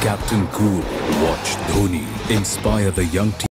Captain Cool. watched Dhoni inspire the young team.